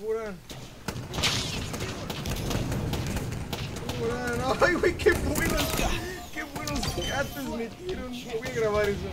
Curan. Curan. Ay, güey, qué buenos. Qué buenos gatos metieron. Voy a grabar eso.